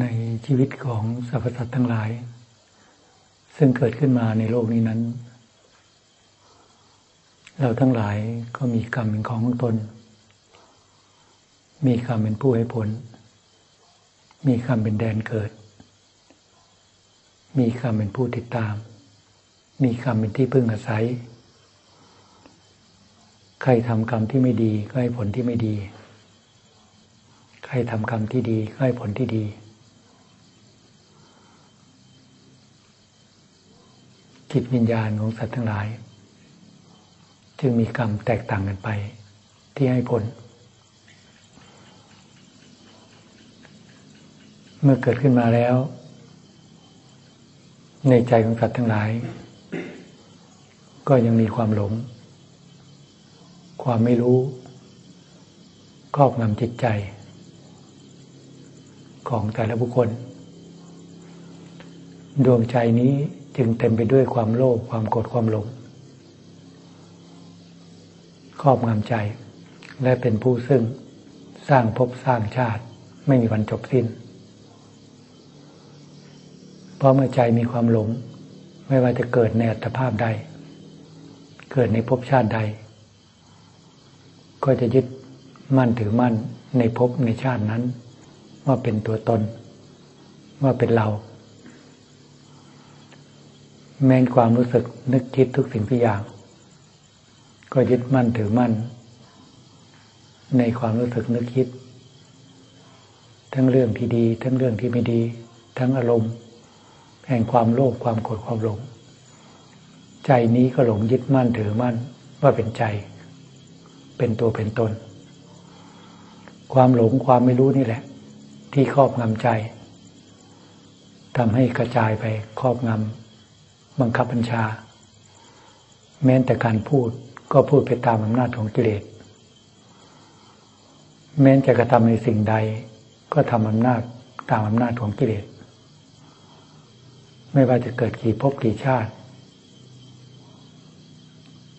ในชีวิตของสรรพสัตว์ทั้งหลาย ซึ่งเกิดขึ้นมาในโลกนี้นั้น เราทั้งหลายก็มีกรรมเป็นของของตน มีกรรมเป็นผู้ให้ผล มีกรรมเป็นแดนเกิด มีกรรมเป็นผู้ติดตาม มีกรรมเป็นที่พึ่งอาศัย ใครทำกรรมที่ไม่ดีก็ให้ผลที่ไม่ดีใครทำกรรมที่ดีก็ให้ผลที่ดี จิตวิญญาณของสัตว์ทั้งหลาย จึงมีกรรมแตกต่างกันไปที่ให้ผล เมื่อเกิดขึ้นมาแล้ว ในใจของสัตว์ทั้งหลาย ก็ยังมีความหลง ความไม่รู้ครอบงำจิตใจ ของแต่ละบุคคล ดวงใจนี้ จึงเต็มไปด้วยความโลภความโกรธความหลงครอบงำใจ และเป็นผู้ซึ่งสร้างภพสร้างชาติไม่มีวันจบสิ้น เพราะเมื่อใจมีความหลง ไม่ว่าจะเกิดในอัตภาพใด เกิดในภพชาติใด ก็จะยึดมั่นถือมั่นในภพในชาตินั้น ว่าเป็นตัวตน ว่าเป็นเรา แม้นความรู้สึกนึกคิดทุกสิ่งทุกอย่าง ก็ยึดมั่นถือมั่น ในความรู้สึกนึกคิด ทั้งเรื่องที่ดี ทั้งเรื่องที่ไม่ดี ทั้งอารมณ์ แห่งความโลภความโกรธความหลง ใจนี้ก็หลงยึดมั่นถือมั่นว่าเป็นใจ เป็นตัวเป็นตน ความหลงความไม่รู้นี่แหละ ที่ครอบงำใจทำให้กระจายไปครอบงำ บังคับบัญชา แม้แต่การพูดก็พูดไปตามอำนาจของกิเลสแม้จะกระทำในสิ่งใด ก็ทำอำนาจตามอำนาจของกิเลสไม่ว่าจะเกิดกี่ภพกี่ชาติ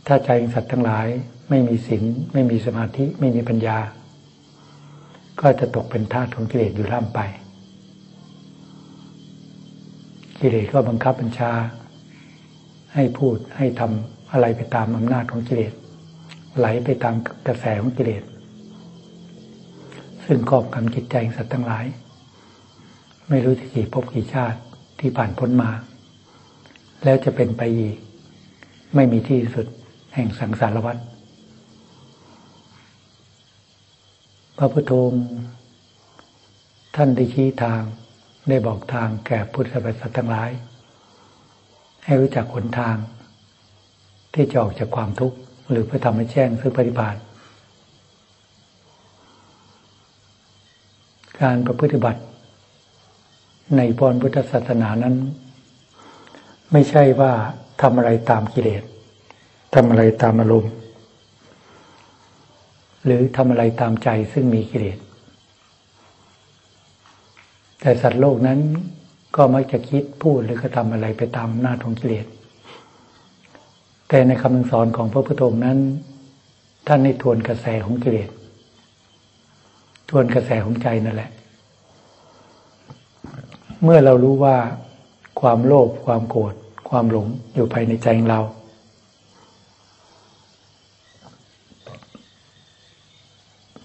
ถ้าใจของสัตว์ทั้งหลายไม่มีศีลไม่มีสมาธิ ไม่มีปัญญา ก็จะตกเป็นทาสของกิเลสอยู่ล่ำไป กิเลสก็บังคับบัญชา ให้พูดให้ทำอะไรไปตามอำนาจของกิเลสไหลไปตามกระแสของกิเลสซึ่งครอบกำจิตใจสัตว์ทั้งหลาย ไม่รู้ที่กี่พบกี่ชาติที่ผ่านพ้นมา แล้วจะเป็นไปอีก ไม่มีที่สุดแห่งสังสารวัฏพระพุทโธท่านได้ชี้ทางได้บอกทางแก่พุทธบริษัททั้งหลาย ให้รู้จักหนทาง ที่จะออกจากความทุกข์หรือเพื่อทำให้แจ้งซึ่งปฏิบัติการประพฤติบัติ ในปอนพุทธศาสนานั้น ไม่ใช่ว่าทำอะไรตามกิเลสทำอะไรตามอารมณ์ หรือทำอะไรตามใจซึ่งมีกิเลสแต่สัตว์โลกนั้น ก็มักจะคิดพูดหรือกระทำอะไรไปตามอำนาจของกิเลส แต่ในคำสอนของพระพุทธองค์นั้น ท่านให้ทวนกระแสของกิเลส ทวนกระแสของใจนั่นแหละ เมื่อเรารู้ว่าความโลภความโกรธความหลงอยู่ภายในใจของเรา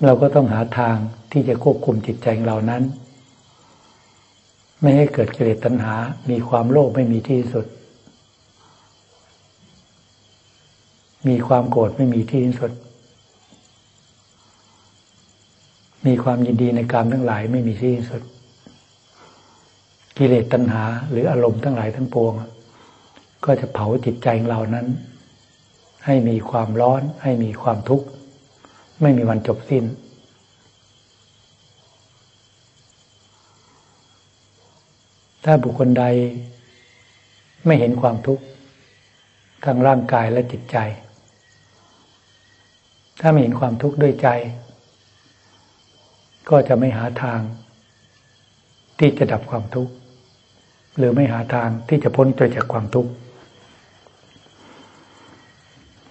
เราก็ต้องหาทางที่จะควบคุมจิตใจของเรานั้น ไม่ให้เกิดกิเลสตัณหา มีความโลภไม่มีที่สุด มีความโกรธไม่มีที่สุด มีความยินดีในการทั้งหลายไม่มีที่สุด กิเลสตัณหา หรืออารมณ์ทั้งหลายทั้งปวง ก็จะเผาจิตใจของเรานั้น ให้มีความร้อน ให้มีความทุกข์ ไม่มีวันจบสิ้น ถ้าบุคคลใดไม่เห็นความทุกข์ทางร่างกายและจิตใจ ถ้าไม่เห็นความทุกข์ด้วยใจ ก็จะไม่หาทาง ที่จะดับความทุกข์ หรือไม่หาทางที่จะพ้นตัวจากความทุกข์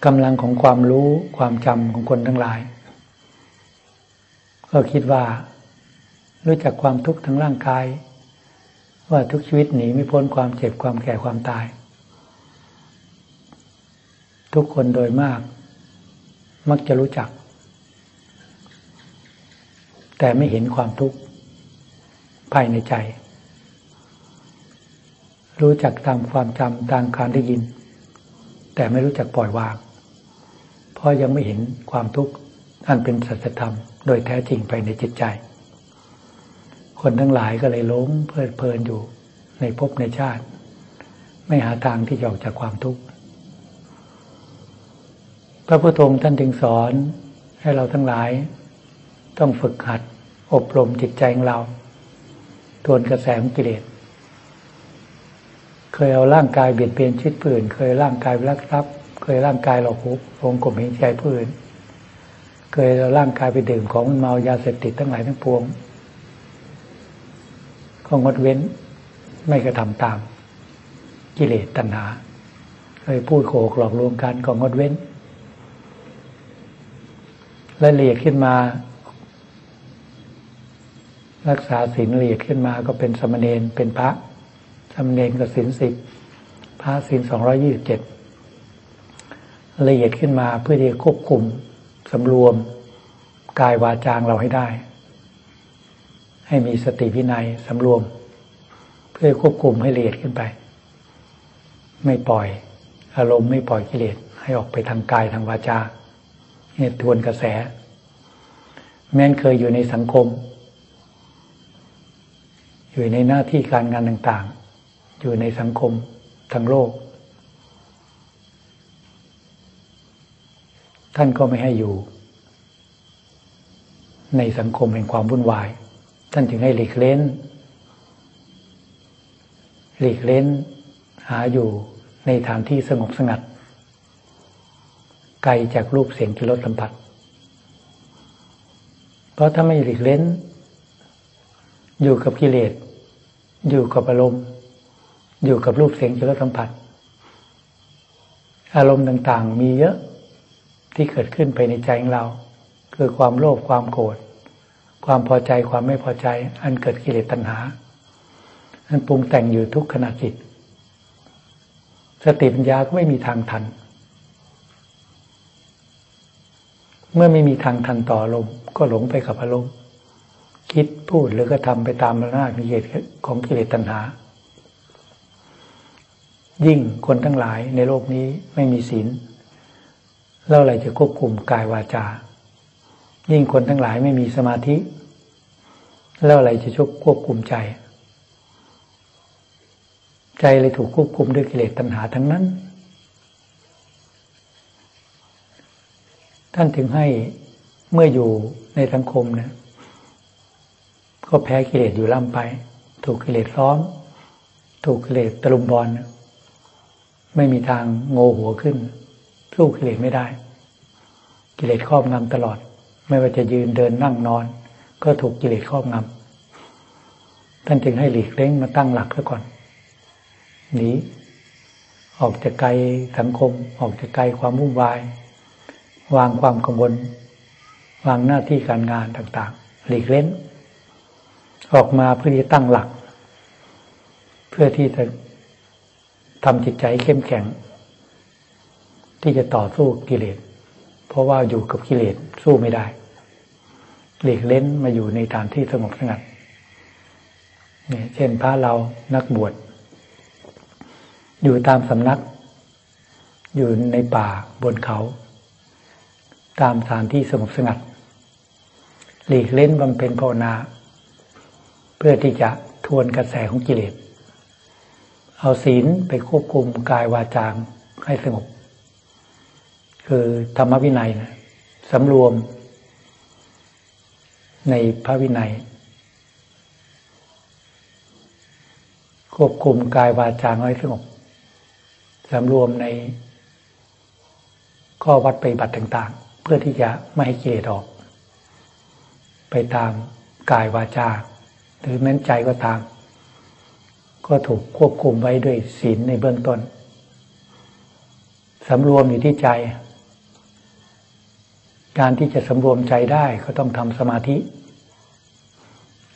กำลังของความรู้ความจำของคนทั้งหลาย ก็คิดว่า รู้จักความทุกข์ทางร่างกาย ว่าทุกชีวิตหนีไม่พ้นความเจ็บความแก่ความตาย ทุกคนโดยมาก มักจะรู้จัก แต่ไม่เห็นความทุกข์ภายในใจ รู้จักตามความจำตามการได้ยิน แต่ไม่รู้จักปล่อยวาง เพราะยังไม่เห็นความทุกข์อันเป็นสัจธรรม โดยแท้จริงภายในจิตใจ คนทั้งหลายก็เลยล้มเพลิดเพลินอยู่ในภพในชาติ ไม่หาทางที่จะออกจากความทุกข์พระพุทธองค์ท่านจึงสอนให้เราทั้งหลาย ต้องฝึกหัดอบรมจิตใจของเรา ทวนกระแสของกิเลสเคยเอาร่างกายเบียดเบียนชีวิตผู้อื่น เคยร่างกายรักทรัพย์ เคยร่างกายหลอกหุบวงกลมเห็นใจผู้อื่น เคยเอาร่างกายไปดื่มของเมายาเสพติดทั้งหลายทั้งปวง ก็งดเว้น ไม่กระทำตาม กิเลสตัณหาเคยพูดโขกหลอกลวงกันก็งดเว้น และละเอียดขึ้นมา รักษาศีลละเอียดขึ้นมาก็เป็นสมณเณรเป็นพระสมณเณรก็ศีลสิบพระศีลสองร้อยี่สิบเจ็ดละเอียดขึ้นมาเพื่อที่จะควบคุมสำรวมกายวาจางเราให้ได้ ให้มีสติวินัยสำรวม เพื่อควบคุมให้ละเอียดขึ้นไป ไม่ปล่อยอารมณ์ไม่ปล่อยกิเลสให้ออกไปทางกายทางวาจาเนี่ยทวนกระแส แม้นเคยอยู่ในสังคม อยู่ในหน้าที่การงานต่างๆ อยู่ในสังคมทั้งโลก ท่านก็ไม่ให้อยู่ ในสังคมแห่งความวุ่นวาย ท่านจึงให้หลีกเล้น หลีกเล้น หาอยู่ในฐานที่สงบสงัด ไกลจากรูปเสียงกิรสสัมผัส เพราะถ้าไม่หลีกเล้น อยู่กับกิเลส อยู่กับอารมณ์ อยู่กับรูปเสียงจิตสัมผัส อารมณ์ต่าง ๆ มีเยอะที่เกิดขึ้นไปในใจของเรา คือความโลภความโกรธ ความพอใจความไม่พอใจ อันเกิดกิเลสตัณหา อันปรุงแต่งอยู่ทุกขณะจิต สติปัญญาก็ไม่มีทางทัน เมื่อไม่มีทางทันต่ออารมณ์ก็หลงไปกับอารมณ์คิดพูดหรือก็ทำไปตามอำนาจกิเลสของกิเลสตัณหา ยิ่งคนทั้งหลายในโลกนี้ไม่มีศีลแล้วอะไรจะควบคุมกายวาจา ยิ่งคนทั้งหลายไม่มีสมาธิ แล้วอะไรจะชกควบคุมใจ ใจเลยถูกควบคุมด้วยกิเลสตัณหาทั้งนั้น ท่านถึงให้เมื่ออยู่ในสังคมเนี่ยก็แพ้กิเลสอยู่ล่ำไป ถูกกิเลสล้อม ถูกกิเลสตะลุมบอลไม่มีทางโง่หัวขึ้น สู้กิเลสไม่ได้ กิเลสครอบงำตลอด ไม่ว่าจะยืนเดินนั่งนอน ก็ถูกกิเลสครอบงำท่านจึงให้หลีกเล้งมาตั้งหลักซะก่อนหนีออกจากไกลสังคม ออกจากไกลความวุ่นวาย วางความกังวล วางหน้าที่การงานต่างๆ หลีกเล้น ออกมาเพื่อที่ตั้งหลัก เพื่อที่จะทำจิตใจเข้มแข็ง ที่จะต่อสู้กิเลส เพราะว่าอยู่กับกิเลสสู้ไม่ได้ หลีกเล้นมาอยู่ในฐานที่สงบสงัดเนี่ยเช่นพระเรานักบวช อยู่ตามสำนัก อยู่ในป่าบนเขา ตามสถานที่สงบสงัด หลีกเล้นบำเพ็ญภาวนา เพื่อที่จะทวนกระแสของกิเลส เอาศีลไปควบคุมกายวาจางให้สงบ คือธรรมวินัยนะสำรวม ในพระวินัย ควบคุมกายวาจาให้สงบสำรวมในข้อวัดไปบัติต่าง ๆ เพื่อที่จะไม่ให้เกเลสออก ไปตามกายวาจา หรือแม้นใจก็ตาม ก็ถูกควบคุมไว้ด้วยศีลในเบื้องต้นสำรวมอยู่ที่ใจ การที่จะสำรวมใจได้ก็ต้องทำสมาธิ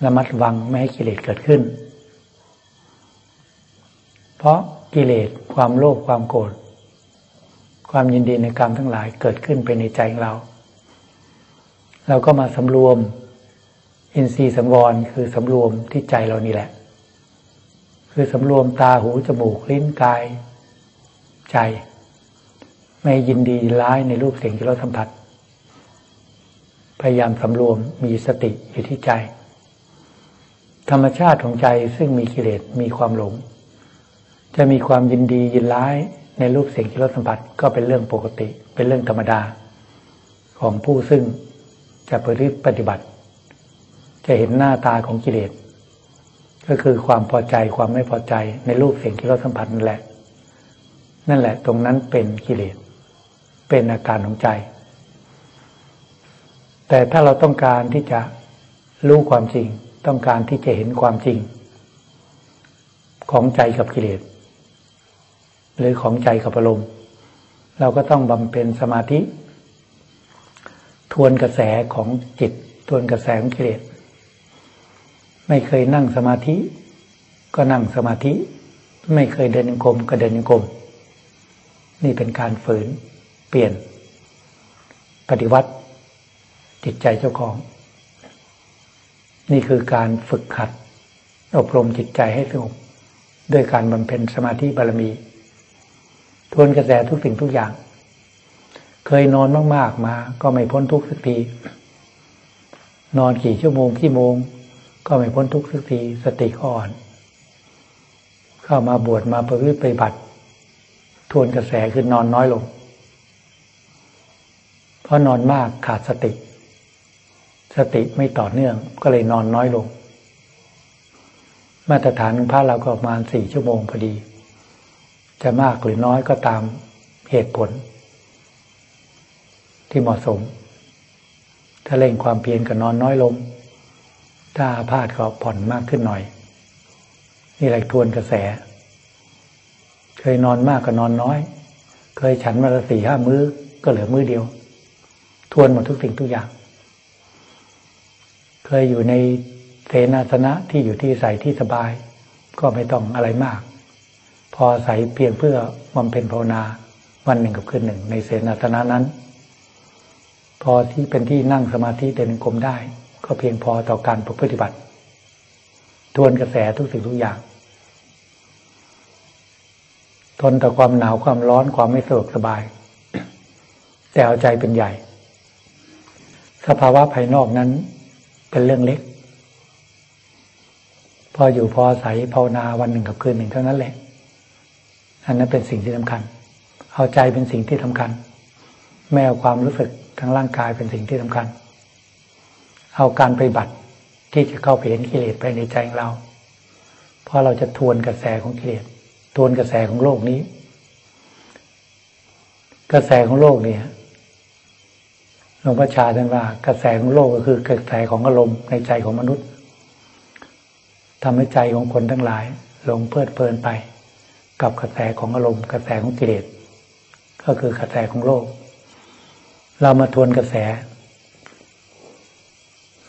ระมัดระวังไม่ให้กิเลสเกิดขึ้น เพราะกิเลสความโลภความโกรธความยินดีในกรรมทั้งหลายเกิดขึ้นเป็นในใจของเรา เราก็มาสำรวม อินทรีย์สังวรคือสำรวมที่ใจเรานี่แหละ คือสำรวมตาหูจมูกลิ้นกาย ใจ ไม่ยินดีร้ายในรูปเสียงที่เราสัมผัส พยายามสำรวมมีสติอยู่ที่ใจ ธรรมชาติของใจซึ่งมีกิเลสมีความหลง จะมีความยินดียินร้ายในรูปเสียงที่รสสัมผัสก็เป็นเรื่องปกติ เป็นเรื่องธรรมดา ของผู้ซึ่งจะปฏิบัติ จะเห็นหน้าตาของกิเลสก็คือความพอใจความไม่พอใจในรูปเสียงที่เราสัมผัสนั่นแหละ นั่นแหละ ตรงนั้นเป็นกิเลสเป็นอาการของใจ แต่ถ้าเราต้องการที่จะรู้ความจริง ต้องการที่จะเห็นความจริง ของใจกับกิเลสหรือของใจกับอารมณ์เราก็ต้องบำเพ็ญสมาธิ ทวนกระแสของจิต ทวนกระแสของกิเลสไม่เคยนั่งสมาธิ ก็นั่งสมาธิ ไม่เคยเดินยังกรมก็เดินยังกรมนี่เป็นการฝืน เปลี่ยน ปฏิวัติ จิตใจเจ้าของ นี่คือการฝึกขัด อบรมจิตใจให้สงบด้วยการบำเพ็ญสมาธิบารมี ทวนกระแสทุกสิ่งทุกอย่าง เคยนอนมากๆมา ก็ไม่พ้นทุกสักทีนอนกี่ชั่วโมงกี่โมง ก็ไม่พ้นทุกสักทีสติอ่อน เข้ามาบวชมาประพฤติปฏิบัติ ทวนกระแสคือนอนน้อยลง เพราะนอนมากขาดสติ สติไม่ต่อเนื่องก็เลยนอนน้อยลง มาตรฐานของพระเราก็ประมาณสี่ชั่วโมงพอดี จะมากหรือน้อยก็ตามเหตุผล ที่เหมาะสม ถ้าเร่งความเพียรก็นอนน้อยลง ถ้าอาพาธก็ผ่อนมากขึ้นหน่อย นี่แหละทวนกระแส เคยนอนมากก็นอนน้อย เคยฉันมาละสี่ห้ามื้อก็เหลือมื้อเดียว ทวนหมดทุกสิ่งทุกอย่าง เคยอยู่ในเสนาสนะที่อยู่ที่ใส่ที่สบาย ก็ไม่ต้องอะไรมาก พอใส่เพียงเพื่อบำเพ็ญภาวนาวันหนึ่งกับคืนหนึ่ง ในเสนาสนะนั้น พอที่เป็นที่นั่งสมาธิเดินกรมได้ ก็เพียงพอต่อการปฏิบัติ ทวนกระแสทุกสิ่งทุกอย่าง ทนต่อความหนาวความร้อนความไม่สะดวกสบาย แต่เอาใจเป็นใหญ่ สภาวะภายนอกนั้น เป็นเรื่องเล็ก พออยู่พอใส่ภาวนาวันหนึ่งกับคืนหนึ่งเท่านั้นแหละ อันนั้นเป็นสิ่งที่สำคัญ เอาใจเป็นสิ่งที่สำคัญ ไม่เอาความรู้สึกทางร่างกายเป็นสิ่งที่สำคัญ เอาการไปบัติที่จะเข้าไปเห็นกิเลสไปในใจของเรา เพราะเราจะทวนกระแสของกิเลส ทวนกระแสของโลกนี้ กระแสของโลกเนี่ย หลวงพ่อชาท่านว่ากระแสของโลกก็คือกระแสของอารมณ์ในใจของมนุษย์ทำให้ใจของคนทั้งหลายหลงเพลิดเพลินไป กับกระแสของอารมณ์ กระแสของกิเลสก็คือกระแสของโลก เรามาทวนกระแส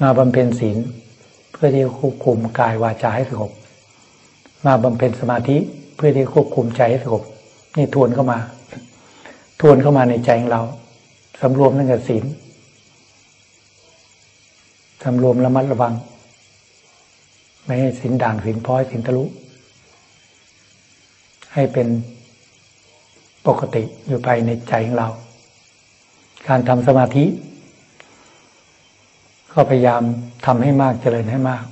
มาบำเพ็ญศีลเพื่อที่จะควบคุมกายวาจาให้สงบมาบำเพ็ญสมาธิเพื่อที่ควบคุมใจให้สงบนี่ทวนเข้ามา ทวนเข้ามาในใจของเราสำรวมนั่นกับศีล สำรวมระมัดระวัง ไม่ให้สินด่างสินพ้อยสินทะลุ ให้เป็นปกติอยู่ภายในใจของเรา การทำสมาธิ ก็พยายามทำให้มากเจริญให้มาก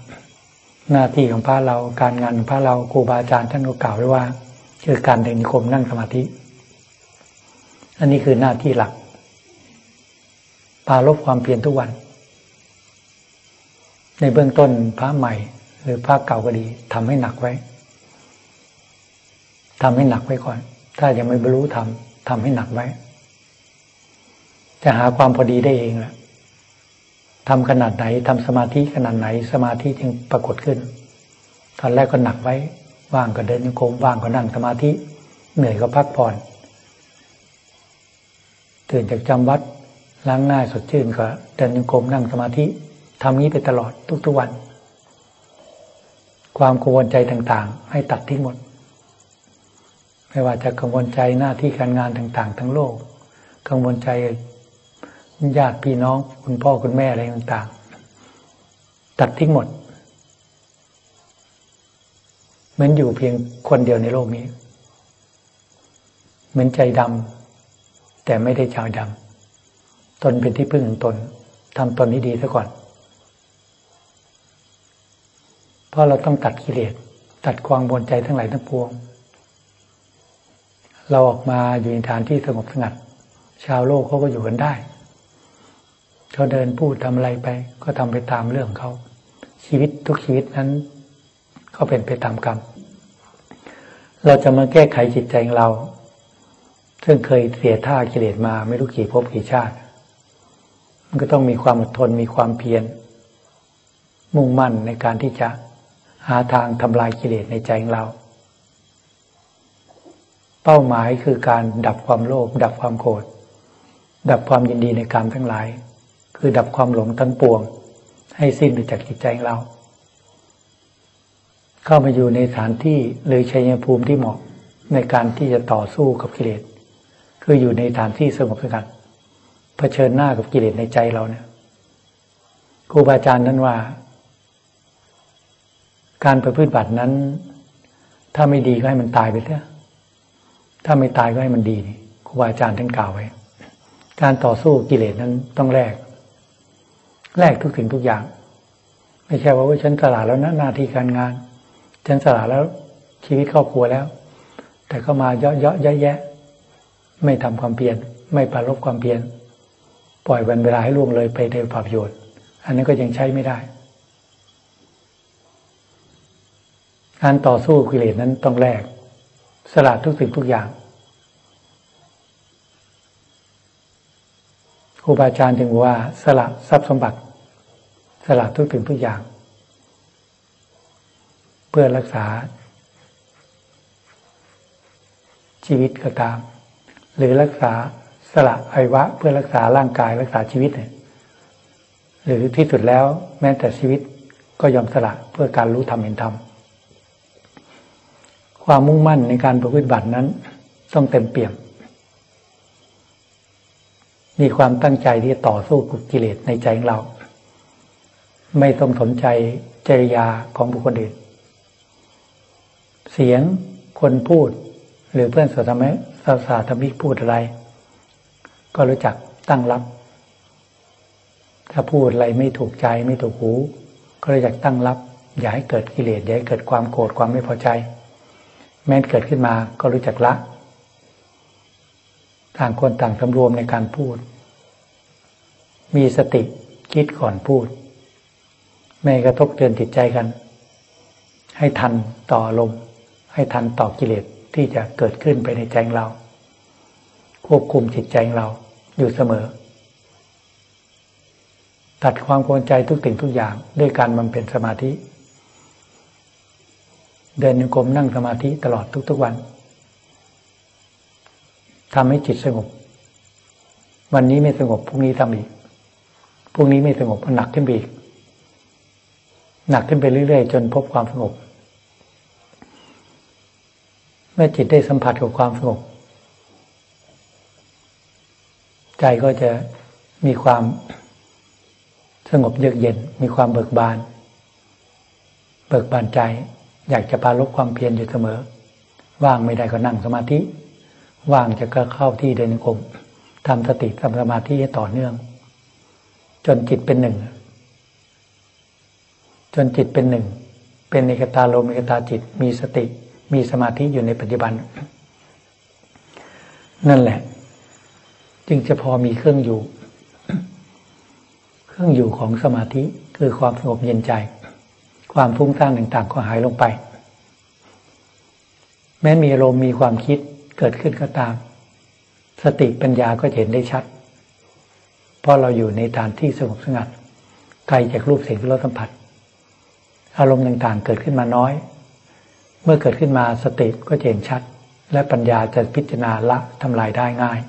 หน้าที่ของพระเราการงานของพระเราครูบาอาจารย์ท่านก็กล่าวไว้ว่าคือการเดินนิคมนั่งสมาธิ อันนี้คือหน้าที่หลักปาลบความเพียรทุกวัน ในเบื้องต้นพระใหม่ หรือพระเก่าก็ดีทำให้หนักไว้ทำให้หนักไว้ก่อน ถ้ายังไม่บรรลุทำทำให้หนักไว้ จะหาความพอดีได้เองแหละทำขนาดไหนทำสมาธิขนาดไหน สมาธิจึงปรากฏขึ้น ตอนแรกก็หนักไว้ ว่างก็เดินโยกมว่างก็นั่งสมาธิ เหนื่อยก็พักผ่อน ตื่นจากจำวัดล้างหน้าสดชื่นก็เดินโยกมนั่งสมาธิ ทำนี้ไปตลอดทุกๆวัน ความกังวลใจต่างๆ ให้ตัดทิ้งหมด ไม่ว่าจะกังวลใจหน้าที่การงานต่าง ๆ ทั้งโลก กังวลใจญาติพี่น้อง คุณพ่อคุณแม่อะไรต่างๆ ตัดทิ้งหมดเหมือนอยู่เพียงคนเดียวในโลกนี้เหมือนใจดำแต่ไม่ได้ชาวดำตนเป็นที่พึ่งของตนทำตนนี้ดีซะก่อน เพราะเราต้องตัดกิเลสตัดความบนใจทั้งหลายทั้งปวง เราออกมาอยู่ในฐานที่สงบสงัด ชาวโลกเขาก็อยู่กันได้เขาเดินพูดทำอะไรไป ก็ทำไปตามเรื่องเขา ชีวิตทุกชีวิตนั้น ก็เป็นไปตามกรรม เราจะมาแก้ไขจิตใจของเรา ซึ่งเคยเสียท่ากิเลสมาไม่รู้กี่ภพกี่ชาติ มันก็ต้องมีความอดทนมีความเพียรมุ่งมั่นในการที่จะ หาทางทำลายกิเลสในใจของเรา เป้าหมายคือการดับความโลภดับความโกรธดับความยินดีในกรรมทั้งหลาย คือดับความหลงทั้งปวง ให้สิ้นไปจากจิตใจของเรา เข้ามาอยู่ในฐานที่เลยชัยภูมิที่เหมาะในการที่จะต่อสู้กับกิเลส คืออยู่ในฐานที่สงบสงัดเผชิญหน้ากับกิเลสในใจเราเนี่ยครูบาอาจารย์นั้นว่า การประพฤติบัตินั้น ถ้าไม่ดีก็ให้มันตายไปเถอะถ้าไม่ตายก็ให้มันดีนี่ครูบาอาจารย์ท่านกล่าวไว้ การต่อสู้กิเลสนั้นต้องแลกแลกทุกสิ่งทุกอย่าง ไม่ใช่ว่าฉันตลาดแล้วนะหน้าที่การงาน ฉันสละแล้วชีวิตครอบครัวแล้ว แต่ก็มาเยาะเยาะแยะแยะ ไม่ทำความเพียรไม่ปรารบความเพียรปล่อยวันเวลาให้ล่วงเลยไปในประโยชน์ อันนั้นก็ยังใช้ไม่ได้ การต่อสู้กิเลสนั้นต้องแลกสละทุกสิ่งทุกอย่างครูบาอาจารย์จึงว่าสละทรัพย์สมบัติ สละทุกสิ่งทุกอย่าง เพื่อรักษา ชีวิตก็ตาม หรือรักษาสละไอวะ เพื่อรักษาร่างกายรักษาชีวิตเนี่ยหรือที่สุดแล้วแม้แต่ชีวิตก็ยอมสละเพื่อการรู้ธรรมเห็นธรรม ความมุ่งมั่นในการประพฤติบัตินั้น ต้องเต็มเปี่ยม มีความตั้งใจที่จะต่อสู้กับกิเลสในใจของเรา ไม่ต้องสนใจจริยาของบุคคลอื่น เสียงคนพูด หรือเพื่อนสาธมิสาสาธมิกพูดอะไร ก็รู้จักตั้งรับ ถ้าพูดอะไรไม่ถูกใจไม่ถูกหู ก็รู้จักตั้งรับ อย่าให้เกิดกิเลสอย่าให้เกิดความโกรธความไม่พอใจ แม้เกิดขึ้นมาก็รู้จักละ ต่างคนต่างสำรวมในการพูด มีสติคิดก่อนพูด ไม่กระทบเตือนจิตใจกัน ให้ทันต่อลม ให้ทันต่อกิเลสที่จะเกิดขึ้นไปในใจเรา ควบคุมจิตใจเราอยู่เสมอ ตัดความกวนใจทุกสิ่งทุกอย่างด้วยการบำเพ็ญสมาธิ เดินโยกมนั่งสมาธิตลอดทุกๆวันทำให้จิตสงบ วันนี้ไม่สงบพรุ่งนี้ทำอีกพรุ่งนี้ไม่สงบมันหนักขึ้นไปอีก หนักขึ้นไปเรื่อยๆ จนพบความสงบ เมื่อจิตได้สัมผัสกับความสงบ ใจก็จะมีความสงบเยือกเย็น มีความเบิกบาน เบิกบานใจ อยากจะพาลบความเพียรอยู่เสมอ ว่างไม่ได้ก็นั่งสมาธิ ว่างจะก็เข้าที่เดินกรมทำสติทำสมาธิให้ต่อเนื่อง จนจิตเป็นหนึ่ง จนจิตเป็นหนึ่ง เป็นเอกตาโลมเอกตาจิต มีสติ มีสมาธิอยู่ในปัจจุบัน นั่นแหละ จึงจะพอมีเครื่องอยู่ เครื่องอยู่ของสมาธิคือความสงบเย็นใจ ความฟุ้งซ่านต่างๆ ก็หายลงไป แม้มีอารมณ์มีความคิดเกิดขึ้นก็ตาม สติปัญญาก็เห็นได้ชัด เพราะเราอยู่ในฐานที่สงบสงัดไกลจากรูปเสียงที่เราสัมผัส อารมณ์ต่างๆ เกิดขึ้นมาน้อย เมื่อเกิดขึ้นมาสติก็เห็นชัด และปัญญาจะพิจารณาละทำลายได้ง่าย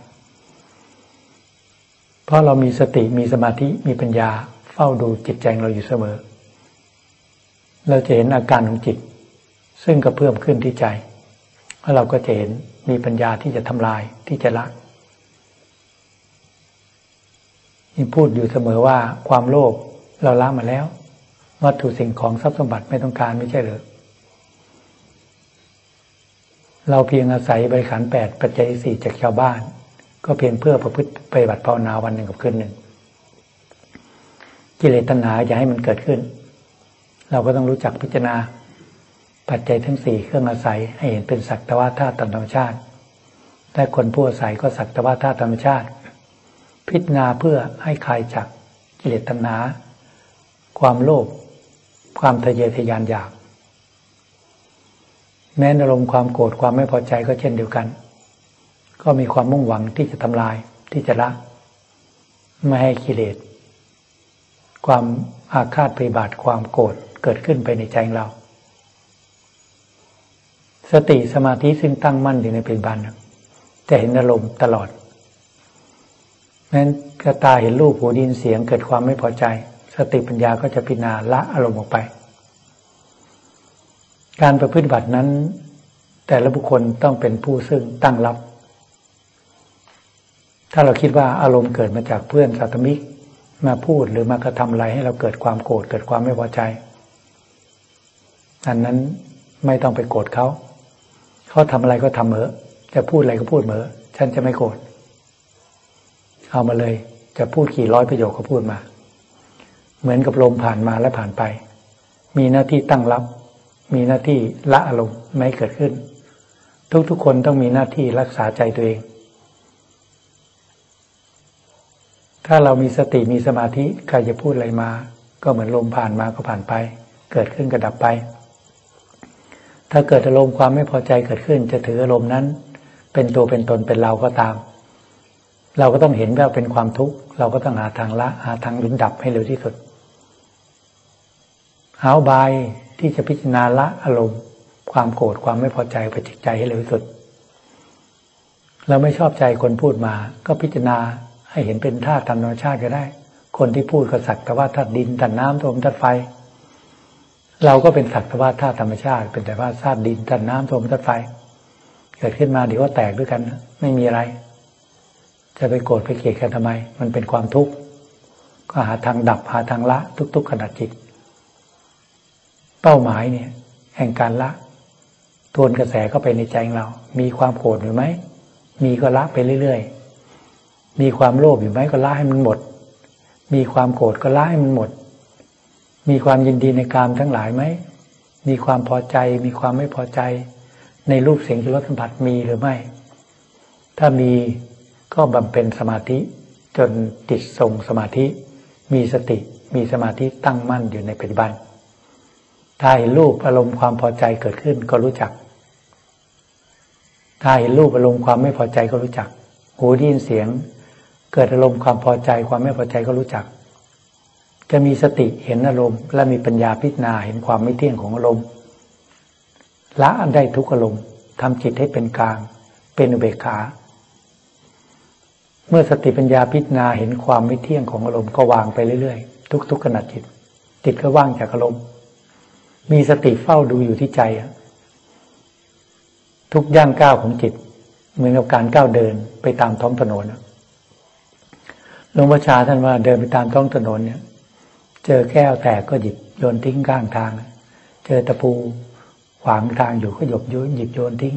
เพราะเรามีสติมีสมาธิมีปัญญาเฝ้าดูจิตใจเราอยู่เสมอ เราจะเห็นอาการของจิต ซึ่งก็เพิ่มขึ้นที่ใจแล้วเราก็จะเห็นมีปัญญาที่จะทำลายที่จะละยิ่งพูดอยู่เสมอว่าความโลภเราละมาแล้ว วัตถุสิ่งของทรัพย์สมบัติไม่ต้องการไม่ใช่หรือเราเพียงอาศัยบริขารแปดปัจจัยสี่จากชาวบ้าน ก็เพียงเพื่อประพฤติปฏิบัติภาวนาวันหนึ่งกับคืนหนึ่ง กิเลสตัณหาอย่าให้มันเกิดขึ้น เราก็ต้องรู้จักพิจารณาปัจจัยทั้งสี่เครื่องอาศัยให้เห็นเป็นสักตะวาธาตุธรรมชาติแต่คนผู้อาศัยก็สักตะวาธาตุธรรมชาติ พิจารณาเพื่อให้คลายจากกิเลสตัณหา ความโลภความทะเยอทะยานอยาก แม้อารมณ์ความโกรธความไม่พอใจก็เช่นเดียวกัน ก็มีความมุ่งหวังที่จะทำลายที่จะละไม่ให้กิเลสความอาฆาตปฏิบัติความโกรธ เกิดขึ้นไปในใจเรา สติสมาธิซึ่งตั้งมั่นอยู่ในปัจจุบันจะเห็นอารมณ์ตลอดนั้นกระตาเห็นรูปหูดินเสียงเกิดความไม่พอใจ สติปัญญาก็จะพิจารณาละอารมณ์ออกไป การประพฤติบัตินั้น แต่ละบุคคลต้องเป็นผู้ซึ่งตั้งรับ ถ้าเราคิดว่าอารมณ์เกิดมาจากเพื่อนสัตมิกมาพูดหรือมากระทำอะไรให้เราเกิดความโกรธเกิดความไม่พอใจ อันนั้นไม่ต้องไปโกรธเขาเขาทำอะไรก็ทำเหมอจะพูดอะไรก็พูดเหมอฉันจะไม่โกรธเอามาเลย จะพูดกี่ร้อยประโยคก็พูดมา เหมือนกับลมผ่านมาและผ่านไป มีหน้าที่ตั้งรับ มีหน้าที่ละอารมณ์ไม่เกิดขึ้น ทุกๆคนต้องมีหน้าที่รักษาใจตัวเอง ถ้าเรามีสติมีสมาธิใครจะพูดอะไรมา ก็เหมือนลมผ่านมาก็ผ่านไป เกิดขึ้นก็ดับไป ถ้าเกิดอารมณ์ความไม่พอใจเกิดขึ้น จะถืออารมณ์นั้น เป็นตัวเป็นตนเป็นเราก็ตาม เราก็ต้องเห็นว่าเป็นความทุกข์เราก็ต้องหาทางละหาทางลุ้นดับให้เร็วที่สุดหาบายที่จะพิจารณาละอารมณ์ ความโกรธความไม่พอใจไปจิตใจให้เร็วที่สุด เราไม่ชอบใจคนพูดมา ก็พิจารณาให้เห็นเป็นธาตุธรรมชาติก็ได้ คนที่พูดก็สักแต่ว่าธาตุดินธาตุน้ำลมธาตุไฟ เราก็เป็นสักแต่ว่าธาตุธรรมชาติ เป็นแต่ว่าธาตุดินธาตุน้ำลมธาตุไฟ เกิดขึ้นมาเดี๋ยวก็แตกด้วยกันไม่มีอะไร จะไปโกรธไปเกลียดกันทำไม มันเป็นความทุกข์ก็หาทางดับหาทางละทุก ๆขณะจิต เป้าหมายเนี่ย แห่งการละทวนกระแสเข้าไปในใจเรา มีความโกรธอยู่ไหม มีก็ละไปเรื่อยๆ มีความโลภอยู่ไหมก็ละให้มันหมด มีความโกรธก็ละให้มันหมด มีความยินดีในกามทั้งหลายไหม มีความพอใจ มีความไม่พอใจ ในรูปเสียงรสสัมผัสมีหรือไม่ ถ้ามีก็บำเพ็ญสมาธิจนติดทรงสมาธิ มีสติ มีสมาธิตั้งมั่นอยู่ในปัจจุบัน ถ้าเห็นรูปอารมณ์ความพอใจเกิดขึ้นก็รู้จัก ถ้าเห็นรูปอารมณ์ความไม่พอใจก็รู้จัก หูได้ยินเสียง เกิดอารมณ์ความพอใจความไม่พอใจก็รู้จัก จะมีสติเห็นอารมณ์ และมีปัญญาพิจารณาเห็นความไม่เที่ยงของอารมณ์ละได้ทุกอารมณ์ทำจิตให้เป็นกลาง เป็นอุเบกขา เมื่อสติปัญญาพิจารณาเห็นความไม่เที่ยงของอารมณ์ก็วางไปเรื่อยๆ ทุกๆขณะจิต จิตก็ว่างจากอารมณ์ มีสติเฝ้าดูอยู่ที่ใจทุกย่างก้าวของจิต เหมือนกับการก้าวเดินไปตามท้องถนนหลวงพ่อชาท่านว่าเดินไปตามท้องถนนเนี่ย เจอแก้วแตกก็หยิบโยนทิ้งข้างทาง เจอตะปูขวางทางอยู่ก็หยบโยนหยิบโยนทิ้ง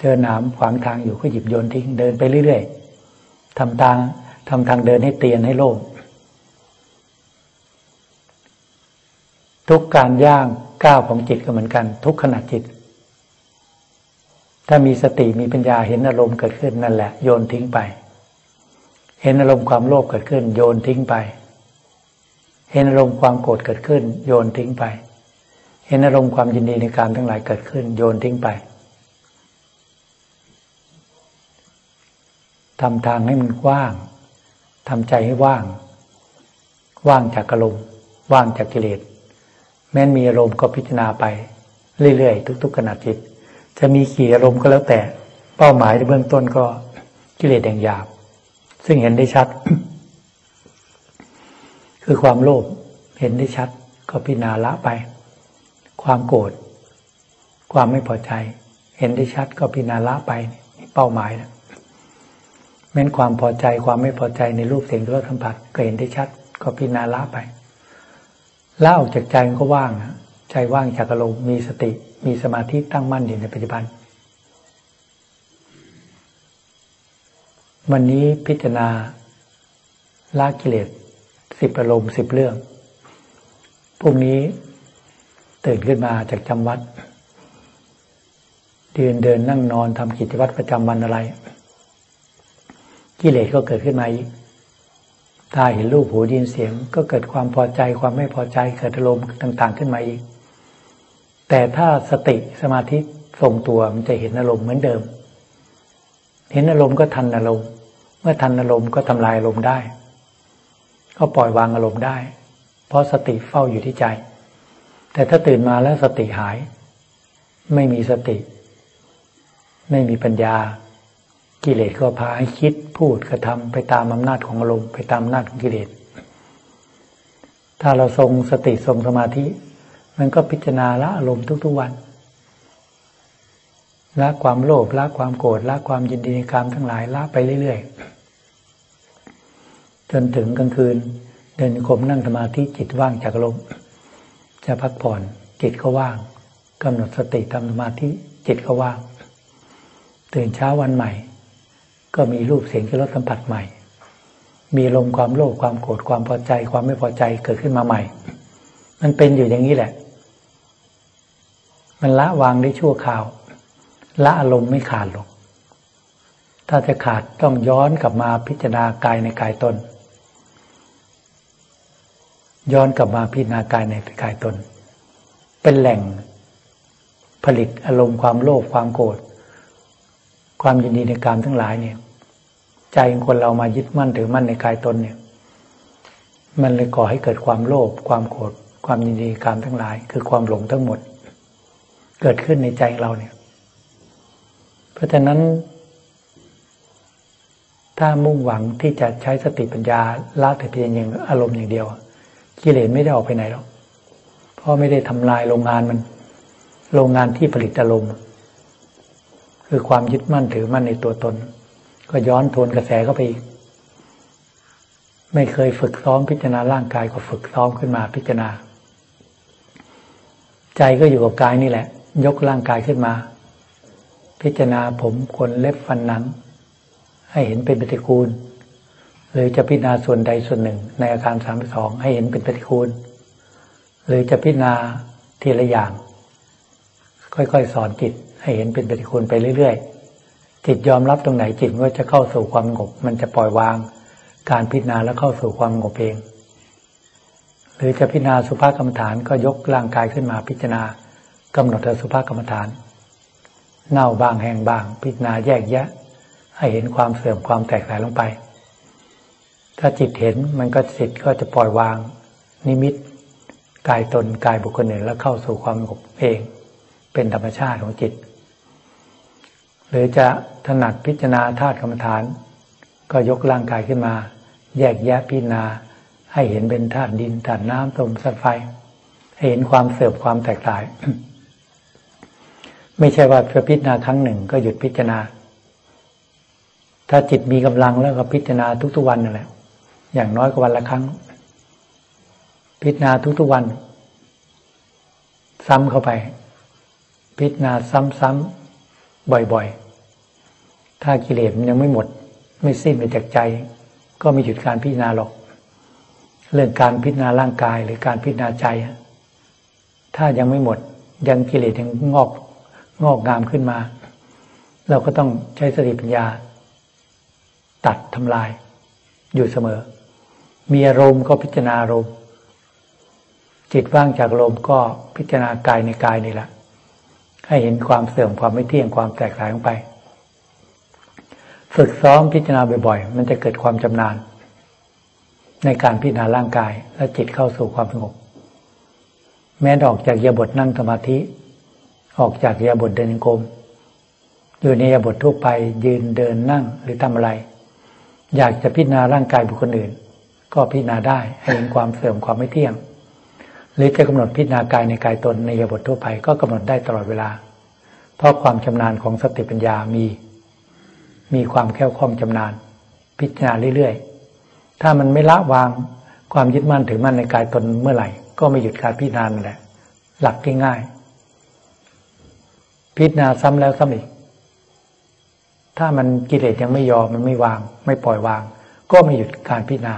เจอหนามขวางทางอยู่ก็หยิบโยนทิ้ง เดินไปเรื่อยๆทำทางทำทางเดินให้เตียนให้โล่งทุกการย่างก้าวของจิตก็เหมือนกัน ทุกขณะจิต ถ้ามีสติมีปัญญาเห็นอารมณ์เกิดขึ้นนั่นแหละ โยนทิ้งไป เห็นอารมณ์ความโลภเกิดขึ้น โยนทิ้งไป เห็นอารมณ์ความโกรธเกิดขึ้น โยนทิ้งไป เห็นอารมณ์ความยินดีในการทั้งหลายเกิดขึ้น โยนทิ้งไปทำทางให้มันว่างทำใจให้ว่าง ว่างจากอารมณ์ ว่างจากกิเลส แม้นมีอารมณ์ก็พิจารณาไป เรื่อยๆ ทุก ๆ ขณะจิต จะมีขี่อารมณ์ก็แล้วแต่ เป้าหมายในเบื้องต้นก็กิเลสแดงหยาบ ซึ่งเห็นได้ชัด คือความโลภเห็นได้ชัดก็พิจารณาละไป ความโกรธความไม่พอใจ เห็นได้ชัดก็พิจารณาละไปเป้าหมายนะแม้นความพอใจความไม่พอใจในรูปเสียงรสสัมผัสก็เห็นได้ชัด ก็พิจารณาละไปละออกจากใจมันก็ว่างนะใจว่างจากอารมณ์มีสติ มีสมาธิตั้งมั่นอยู่ในปัจจุบัน วันนี้พิจารณาละกิเลส สิบอารมณ์สิบเรื่อง พวกนี้ตื่นขึ้นมาจากจำวัดเดินเดินนั่งนอนทำกิจวัตรประจำวันอะไร กิเลสก็เกิดขึ้นมาอีกตาเห็นรูปหูดินเสียง ก็เกิดความพอใจความไม่พอใจเกิดอารมณ์ต่าง ๆ ขึ้นมาอีก แต่ถ้าสติสมาธิทรงตัวมันจะเห็นอารมณ์เหมือนเดิม เห็นอารมณ์ก็ทันอารมณ์ เมื่อทันอารมณ์ก็ทำลายอารมณ์ได้ ก็ปล่อยวางอารมณ์ได้ เพราะสติเฝ้าอยู่ที่ใจ แต่ถ้าตื่นมาแล้วสติหาย ไม่มีสติ ไม่มีปัญญา กิเลสก็พาให้คิดพูดกระทำไปตามอำนาจของอารมณ์ไปตามอำนาจของกิเลส ถ้าเราทรงสติทรงสมาธิ มันก็พิจารณาละอารมณ์ทุกๆวันละความโลภละความโกรธละความยินดีในกามทั้งหลายละไปเรื่อยๆ จนถึงกลางคืน เดินกรมนั่งสมาธิจิตว่างจากอารมจะพักผ่อนจิตก็ว่างกำหนดสติทำสมาธิจิตก็ว่าง ตื่นเช้าวันใหม่ ก็มีรูปเสียงที่รสสัมผัสใหม่ มีลมความโลภความโกรธความพอใจความไม่พอใจเกิดขึ้นมาใหม่ มันเป็นอยู่อย่างนี้แหละ มันละวางได้ชั่วคราว ละอารมณ์ไม่ขาดหรอกถ้าจะขาดต้องย้อนกลับมาพิจารณากายในกายตน ย้อนกลับมาพิจารณากายในกายตน เป็นแหล่งผลิตอารมณ์ความโลภความโกรธความยินดีในการทั้งหลายเนี่ย ใจของคนเรามายึดมั่นถือมั่นในกายตนเนี่ย มันเลยก่อให้เกิดความโลภความโกรธความยินดีการทั้งหลาย คือความหลงทั้งหมด เกิดขึ้นในใจเราเนี่ย เพราะฉะนั้น ถ้ามุ่งหวังที่จะใช้สติปัญญาละแต่เพียงอย่างอารมณ์อย่างเดียว กิเลสไม่ได้ออกไปไหนหรอกเพราะไม่ได้ทำลายโรงงานมัน โรงงานที่ผลิตอารมณ์คือความยึดมั่นถือมั่นในตัวตน ก็ย้อนทวนกระแสเข้าไปอีกไม่เคยฝึกซ้อมพิจารณาร่างกายก็ฝึกซ้อมขึ้นมาพิจารณา ใจก็อยู่กับกายนี่แหละ ยกร่างกายขึ้นมา พิจารณาผมขนเล็บฟันหนัง ให้เห็นเป็นปฏิกูล หรือจะพิจารณาส่วนใดส่วนหนึ่ง ในอาการสามสองให้เห็นเป็นปฏิกูลหรือจะพิจารณาทีละอย่าง ค่อยๆ สอนจิตให้เห็นเป็นปฏิคุณไปเรื่อยๆ จิตยอมรับตรงไหนจิตก็จะเข้าสู่ความสงบ มันจะปล่อยวาง การพิจารณาแล้วเข้าสู่ความสงบเอง หรือจะพิจารณาสุภาพกรรมฐานก็ยกร่างกายขึ้นมาพิจารณากำหนดสุภาพกรรมฐาน เน่าบางแห่งบาง พิจารณาแยกแยะ ให้เห็นความเสื่อมความแตกสายลงไป ถ้าจิตเห็นมันก็จิตก็จะปล่อยวาง นิมิตกายตนกายบุคคลอื่นแล้วเข้าสู่ความสงบเอง เป็นธรรมชาติของจิต หรือจะถนัดพิจารณาธาตุกรรมฐาน ก็ยกร่างกายขึ้นมา แยกแยะพิจารณาให้เห็นเป็นธาตุดินธาตุน้ำลมสัตว์ไฟให้เห็นความเสื่อมความแตกต่างไม่ใช่ว่าจะพิจารณาครั้งหนึ่งก็หยุดพิจารณา ถ้าจิตมีกำลังแล้วก็พิจารณาทุกๆวันนั่นแหละ อย่างน้อยก็วันละครั้ง พิจารณาทุกๆวัน ซ้ำเข้าไป พิจารณาซ้ำๆบ่อยๆ ถ้ากิเลสมันยังไม่หมด ไม่สิ้นไปจากใจ ก็ไม่หยุดการพิจารณาหรอก เรื่องการพิจารณาร่างกายหรือการพิจารณาใจ ถ้ายังไม่หมดยังกิเลสยังงอกงอกงามขึ้นมา เราก็ต้องใช้สติปัญญา ตัดทำลายอยู่เสมอ มีอารมณ์ก็พิจารณาอารมณ์ จิตว่างจากอารมณ์ก็พิจารณากายในกายนี่แหละ ให้เห็นความเสื่อมความไม่เที่ยงความแตกสายลงไป ฝึกซ้อมพิจารณาบ่อยๆ มันจะเกิดความจำนาน ในการพิจารณาร่างกาย และจิตเข้าสู่ความสงบ แม้ออกจากยาบทนั่งสมาธิ ออกจากยาบทเดินกรมอยู่ในยาบททั่วไปยืนเดินนั่งหรือทำอะไร อยากจะพิจารณาร่างกายบุคคลอื่น ก็พิจารณาได้ให้เห็นความเสื่อมความไม่เที่ยง หรือจะกำหนดพิจารณากายในกายตนในยบททั่วไปก็กำหนดได้ตลอดเวลา เพราะความชำนาญของสติปัญญามี มีความแค่วคล่องชำนาญ พิจารณาเรื่อยๆ ถ้ามันไม่ละวางความยึดมั่นถือมั่นในกายตนเมื่อไหร่ ก็ไม่หยุดการพิจารณาแหละหลักง่ายๆพิจารณาซ้ำแล้วซ้ำอีกถ้ามันกิเลสยังไม่ยอมมันไม่วาง ไม่ปล่อยวาง ก็ไม่หยุดการพิจารณา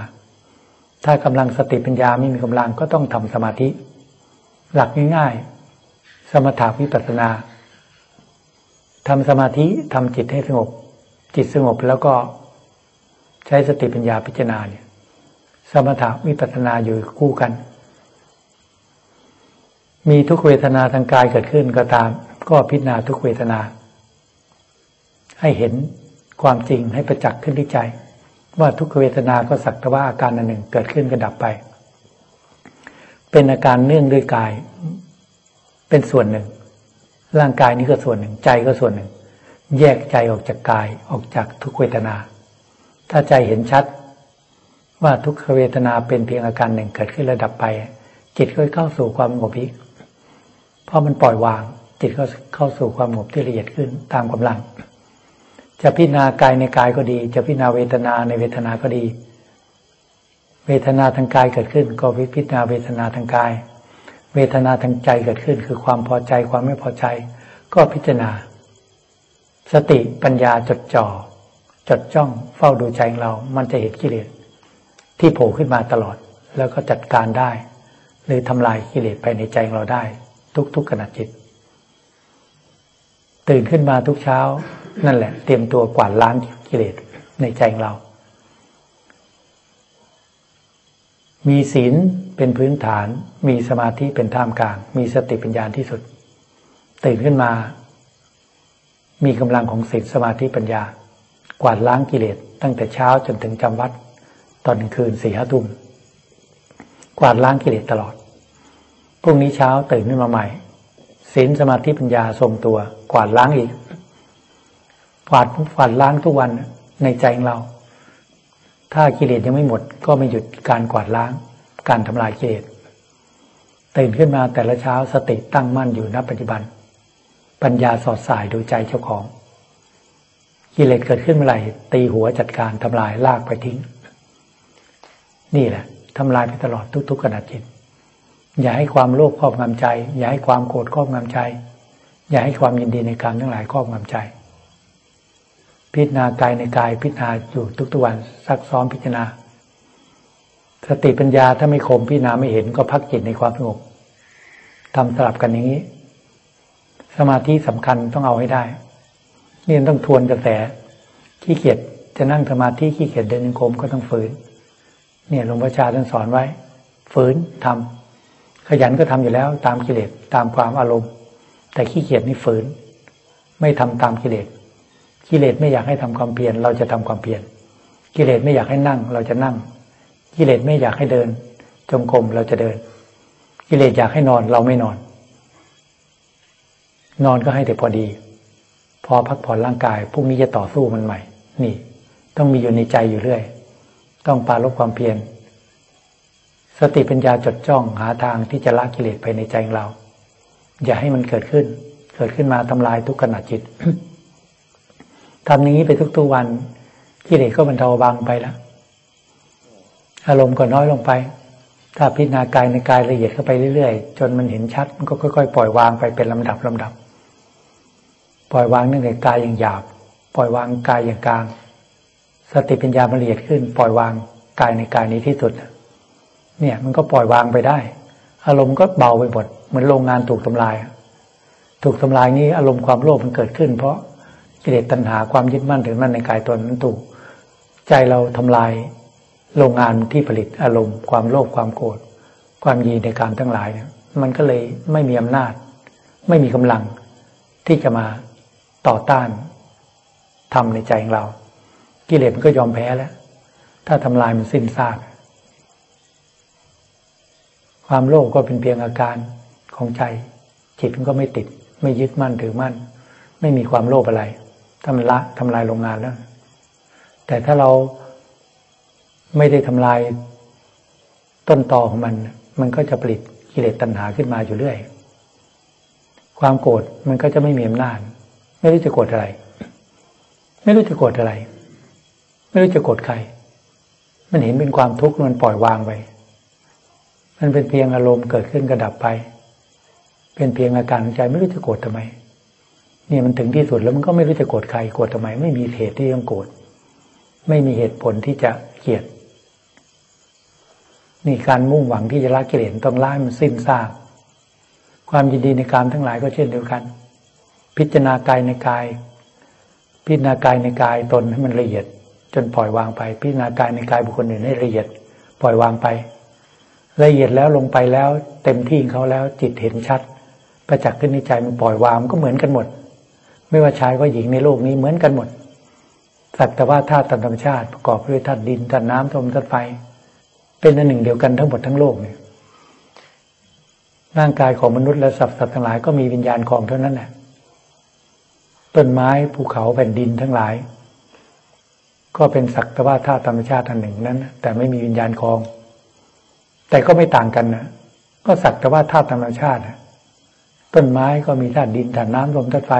ถ้ากำลังสติปัญญาไม่มีกำลังก็ต้องทำสมาธิ หลักง่ายๆ สมถะวิปัสสนาทำสมาธิทำจิตให้สงบ จิตสงบแล้วก็ใช้สติปัญญาพิจารณาเนี่ย สมถะวิปัสสนาอยู่คู่กัน มีทุกเวทนาทางกายเกิดขึ้นก็ตาม ก็พิจารณาทุกเวทนา ให้เห็นความจริงให้ประจักษ์ขึ้นที่ใจ ว่าทุกเวทนาก็สักแต่ว่าอาการอันหนึ่งเกิดขึ้นก็ดับไป เป็นอาการเนื่องด้วยกาย เป็นส่วนหนึ่ง ร่างกายนี้ก็ส่วนหนึ่ง ใจก็ส่วนหนึ่ง แยกใจออกจากกายออกจากทุกเวทนา ถ้าใจเห็นชัด ว่าทุกเวทนาเป็นเพียงอาการหนึ่งเกิดขึ้นระดับไป จิตก็เข้าสู่ความสงบอีกเพราะมันปล่อยวาง จิตก็เข้าสู่ความสงบที่ละเอียดขึ้นตามกำลัง จะพิจารณากายในกายก็ดี จะพิจารณาเวทนาในเวทนาก็ดี เวทนาทางกายเกิดขึ้น ก็พิจารณาเวทนาทางกาย เวทนาทางใจเกิดขึ้น คือความพอใจความไม่พอใจ ก็พิจารณา สติปัญญาจดจ่อจดจ้องเฝ้าดูใจของเรา มันจะเห็นกิเลสที่โผล่ขึ้นมาตลอด แล้วก็จัดการได้ หรือทำลายกิเลสไปในใจของเราได้ ทุกๆขณะจิต ตื่นขึ้นมาทุกเช้า นั่นแหละ เตรียมตัวกวาดล้างกิเลสในใจของเรา มีศีลเป็นพื้นฐาน มีสมาธิเป็นท่ามกลาง มีสติปัญญาที่สุด ตื่นขึ้นมา มีกำลังของศีลสมาธิปัญญา กวาดล้างกิเลสตั้งแต่เช้าจนถึงจำวัด ตอนคืนสี่ห้าทุ่มกวาดล้างกิเลสตลอด พรุ่งนี้เช้าตื่นขึ้นมาใหม่ศีลสมาธิปัญญาทรงตัว กวาดล้างอีก กวาดกวาดล้างทุกวันในใจของเรา ถ้ากิเลสยังไม่หมด ก็ไม่หยุดการกวาดล้าง การทำลายกิเลสตื่นขึ้นมาแต่ละเช้าสติตั้งมั่นอยู่ณปัจจุบัน ปัญญาสอดสายดูใจเจ้าของ กิเลสเกิดขึ้นเมื่อไหร่ ตีหัวจัดการทำลายลากไปทิ้ง นี่แหละทำลายไปตลอดทุกๆขณะจิต อย่าให้ความโลภครอบงำใจ อย่าให้ความโกรธครอบงำใจ อย่าให้ความยินดีในการทั้งหลายครอบงำใจ พิจารณากายในกายพิจารณาอยู่ทุกๆวันซักซ้อมพิจารณา สติปัญญาถ้าไม่คมพี่นาไม่เห็นก็พักจิตในความสงบทำสลับกันอย่างนี้ สมาธิสำคัญต้องเอาให้ได้นี่ต้องทวนกระแสขี้เกียจจะนั่งสมาธิขี้เกียจเดินยังคมก็ต้องฝืน เนี่ยหลวงพ่อชาท่านสอนไว้ ฝืนทำขยันก็ทำอยู่แล้ว ตามกิเลสตามความอารมณ์ แต่ขี้เกียจนี่ฝืน ไม่ทำตามกิเลส กิเลสไม่อยากให้ทำความเพียรเราจะทำความเพียรกิเลสไม่อยากให้นั่ง เราจะนั่ง กิเลสไม่อยากให้เดิน จงกรมเราจะเดิน กิเลสอยากให้นอนเราไม่นอน นอนก็ให้แต่พอดี พอพักผ่อนร่างกายพรุ่งนี้จะต่อสู้มันใหม่ นี่ ต้องมีอยู่ในใจอยู่เรื่อย ต้องปาลบความเพียรสติปัญญาจดจ้องหาทางที่จะละกิเลสไปในใจของเรา อย่าให้มันเกิดขึ้น เกิดขึ้นมาทำลายทุกขณะจิต ทำอย่างนี้ไปทุกๆวันกิเลสก็บรรเทาบางไปแล้วอารมณ์ก็น้อยลงไป ถ้าพิจารณากายในกายละเอียดเข้าไปเรื่อยๆ จนมันเห็นชัดมันก็ค่อยๆ ปล่อยวางไปเป็นลำดับลำดับ ปล่อยวางนั่นแต่กายอย่างหยาบ ปล่อยวางกายอย่างกลาง สติปัญญาละเอียดขึ้น ปล่อยวางกายในกายนี้ที่สุด เนี่ย มันก็ปล่อยวางไปได้ อารมณ์ก็เบาไปหมดเหมือนโรงงานถูกทำลาย ถูกทำลายนี้อารมณ์ความโลภมันเกิดขึ้น เพราะ กิเลสตัณหาความยึดมั่นถือมั่นในกายตนนั้นถูก ใจเราทำลายโรงงานที่ผลิตอารมณ์ ความโลภความโกรธความยีในการทั้งหลายเนี่ยมันก็เลยไม่มีอำนาจ ไม่มีกำลังที่จะมาต่อต้านทำในใจของเรา กิเลสมันก็ยอมแพ้แล้ว ถ้าทำลายมันสิ้นซากความโลภก็เป็นเพียงอาการของใจ จิตมันก็ไม่ติด ไม่ยึดมั่นถือมั่น ไม่มีความโลภอะไร ถ้ามันละทำลายโรงงานแล้ว แต่ถ้าเราไม่ได้ทำลายต้นตอของมัน มันก็จะผลิตกิเลสตัณหาขึ้นมาอยู่เรื่อย ความโกรธมันก็จะไม่มีอำนาจ ไม่รู้จะโกรธอะไร ไม่รู้จะโกรธอะไร ไม่รู้จะโกรธใคร มันเห็นเป็นความทุกข์มันปล่อยวางไป มันเป็นเพียงอารมณ์เกิดขึ้นกระดับไป เป็นเพียงอาการใจไม่รู้จะโกรธทำไม เนี่ยมันถึงที่สุดแล้วมันก็ไม่รู้จะโกรธใครโกรธทำไม ไม่มีเหตุที่ต้องโกรธไม่มีเหตุผลที่จะเกลียดนี่การมุ่งหวังที่จะละกิเลสต้องละมันสิ้นซากความยินดีในการทั้งหลายก็เช่นเดียวกัน พิจารณากายในกาย พิจารณากายในกายตนให้มันละเอียด จนปล่อยวางไป พิจารณากายในกายบุคคลอื่นให้ละเอียด ปล่อยวางไป ละเอียดแล้วลงไปแล้ว เต็มที่เขาแล้วจิตเห็นชัดประจักษ์ขึ้นในใจมันปล่อยวางมันก็เหมือนกันหมด ไม่ว่าชายก็หญิงในโลกนี้เหมือนกันหมด สักแต่ว่าธาตุธรรมชาติประกอบด้วยธาตุดินธาตุน้ำลมธาตุไฟ เป็นอันหนึ่งเดียวกันทั้งหมดทั้งโลกเนี่ยร่างกายของมนุษย์และสัตว์สัตว์ทั้งหลายก็มีวิญญาณของเท่านั้นแหละต้นไม้ภูเขาแผ่นดินทั้งหลาย ก็เป็นสักแต่ว่าธาตุธรรมชาติอันหนึ่งนั้น แต่ไม่มีวิญญาณคลอง แต่ก็ไม่ต่างกันนะก็สักแต่ว่าธาตุธรรมชาติต้นไม้ก็มีธาตุดินธาตุน้ำลมธาตุไฟ